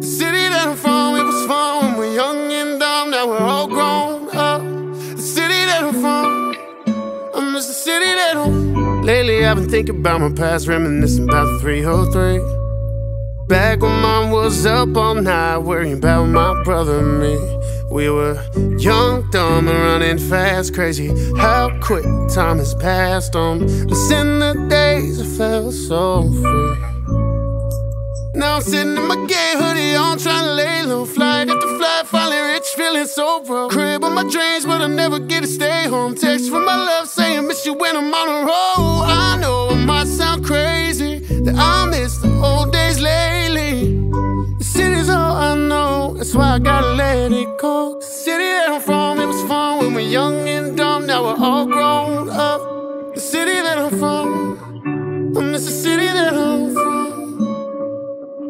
The city that I'm from, it was fun when we're young and dumb. Now we're all grown up. The city that I'm from, I miss the city that I'm. Lately, I've been thinking about my past, reminiscing about the 303. Back when mom was up all night, worrying about my brother and me. We were young, dumb, and running fast, crazy how quick time has passed on. But Missing the days I felt so free. Now I'm sitting in my gay hoodie on, trying to lay low. Fly, get the fly, finally rich, feeling so broke. Crib on my dreams, but I never get to stay home. Text from my love saying, miss you when I'm on the road. I know it might sound crazy that I miss the old days lately. The city's all I know, that's why I gotta let it go. The city that I'm from, it was fun when we're young and dumb. Now we're all grown